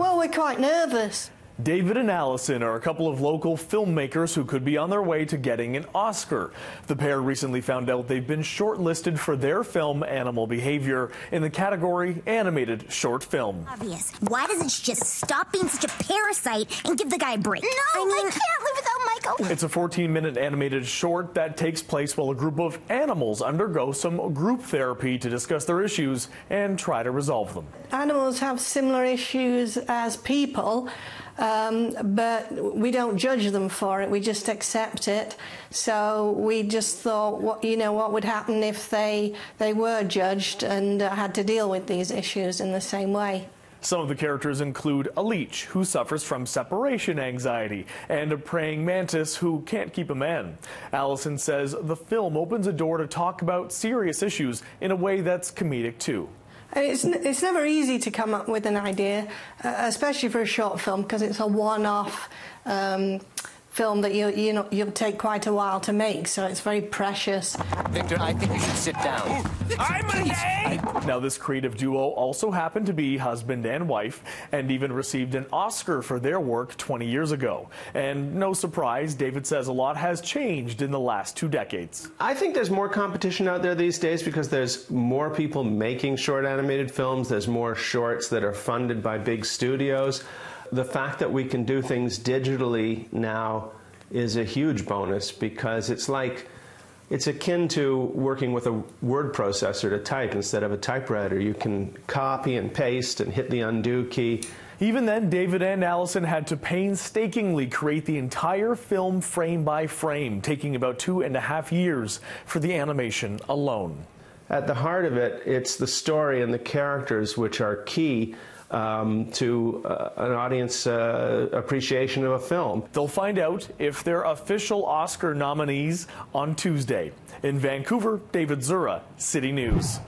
Well, we're quite nervous. David and Alison are a couple of local filmmakers who could be on their way to getting an Oscar. The pair recently found out they've been shortlisted for their film Animal Behavior in the category Animated Short Film. Obvious. Why doesn't she just stop being such a parasite and give the guy a break? No, I, mean, I can't live without Michael. It's a 14 minute animated short that takes place while a group of animals undergo some group therapy to discuss their issues and try to resolve them. Animals have similar issues as people. Um, but we don't judge them for it. We just accept it. So we just thought, what, you know, what would happen if they they were judged and uh, had to deal with these issues in the same way. Some of the characters include a leech who suffers from separation anxiety and a praying mantis who can't keep a man. Alison says the film opens a door to talk about serious issues in a way that's comedic too. It's, it's never easy to come up with an idea, uh, especially for a short film, because it's a one-off um, film that you you know you'll take quite a while to make, so it's very precious. Victor, I think you should sit down. I'm gay. Now, this creative duo also happened to be husband and wife, and even received an Oscar for their work 20 years ago. And no surprise, David says a lot has changed in the last two decades. I think there's more competition out there these days because there's more people making short animated films. There's more shorts that are funded by big studios the fact that we can do things digitally now is a huge bonus because it's like it's akin to working with a word processor to type instead of a typewriter. You can copy and paste and hit the undo key. Even then, David and Alison had to painstakingly create the entire film frame by frame, taking about two and a half years for the animation alone. At the heart of it, it's the story and the characters which are key um, to uh, an audience uh, appreciation of a film. They'll find out if they're official Oscar nominees on Tuesday. In Vancouver, David Zura, City News.